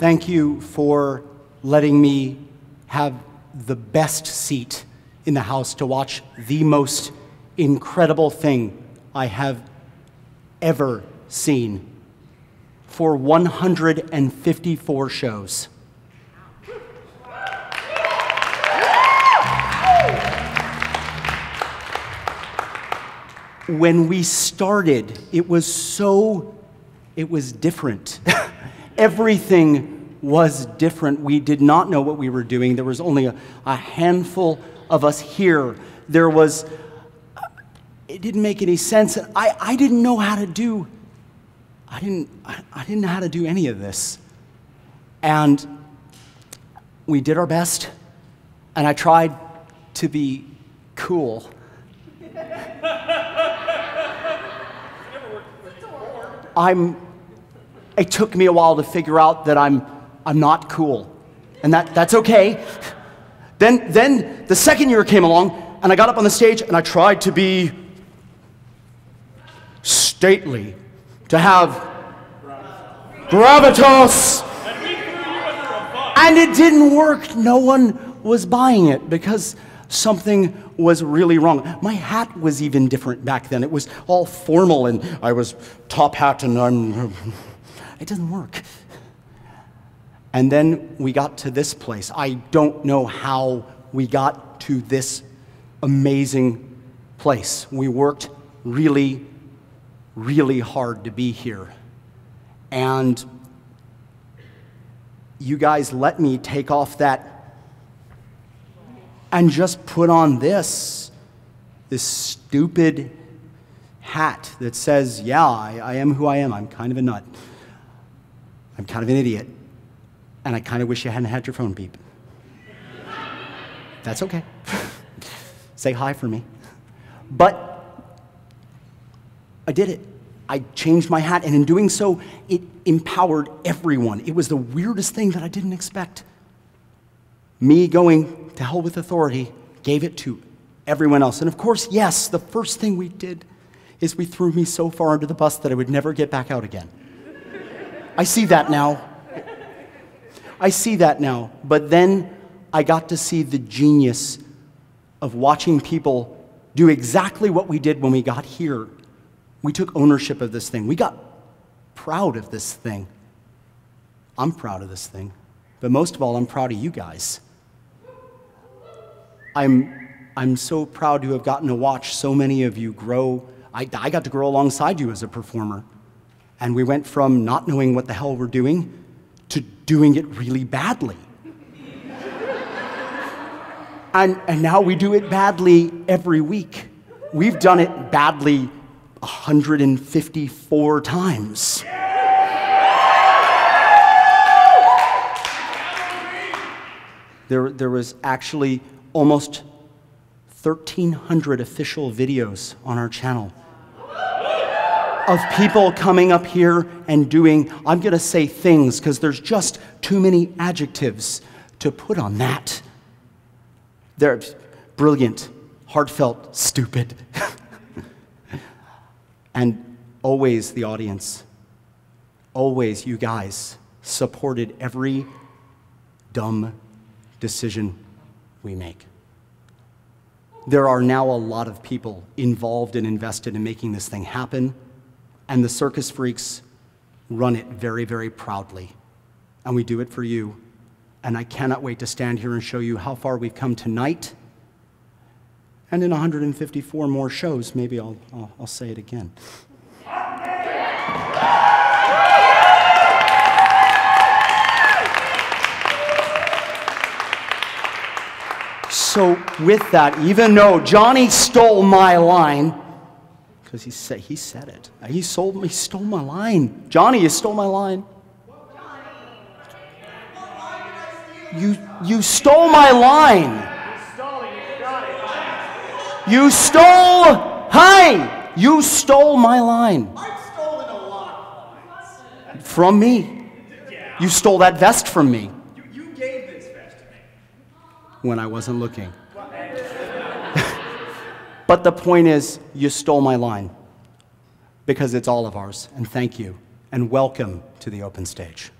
Thank you for letting me have the best seat in the house to watch the most incredible thing I have ever seen for 154 shows. When we started, it was so, it was different. Everything was different. We did not know what we were doing. There was only a, a handful of us here. There was, it didn't make any sense. I, I didn't know how to do, I didn't, I, I didn't know how to do any of this. And we did our best, and I tried to be cool. I'm, it took me a while to figure out that I'm, I'm not cool. And that, that's okay. Then, then the second year came along, and I got up on the stage and I tried to be stately, to have gravitas. And it didn't work. No one was buying it because something was really wrong. My hat was even different back then. It was all formal and I was top hat and I'm. It doesn't work. And then we got to this place. I don't know how we got to this amazing place. We worked really, really hard to be here. And you guys let me take off that and just put on this, this stupid hat that says, Yeah, I, I am who I am. I'm kind of a nut. I'm kind of an idiot. And I kind of wish you hadn't had your phone beep. That's okay. Say hi for me. But I did it. I changed my hat, and in doing so, it empowered everyone. It was the weirdest thing that I didn't expect. Me going to hell with authority gave it to everyone else. And of course, yes, the first thing we did is we threw me so far under the bus that I would never get back out again. I see that now. I see that now. But then I got to see the genius of watching people do exactly what we did when we got here. We took ownership of this thing. We got proud of this thing. I'm proud of this thing. But most of all, I'm proud of you guys. I'm, I'm so proud to have gotten to watch so many of you grow. I, I got to grow alongside you as a performer. And we went from not knowing what the hell we're doing to doing it really badly. and, and now we do it badly every week. We've done it badly 154 times. There, there was actually almost 1,300 official videos on our channel of people coming up here and doing, I'm going to say things because there's just too many adjectives to put on that. They're brilliant, heartfelt, stupid. and always the audience, always you guys supported every dumb decision we make. There are now a lot of people involved and invested in making this thing happen, and the circus freaks run it very, very proudly. And we do it for you. And I cannot wait to stand here and show you how far we've come tonight. And in 154 more shows, maybe I'll, I'll, I'll say it again. So, with that, even though Johnny stole my line, because he said, he said it, he, sold, he stole my line. Johnny, you stole my line. You, you stole my line. You stole, hi, you stole my line. I've stolen a lot. From me. You stole that vest from me You, you gave this vest to me. when I wasn't looking. But the point is, you stole my line because it's all of ours. And thank you. And welcome to the open stage.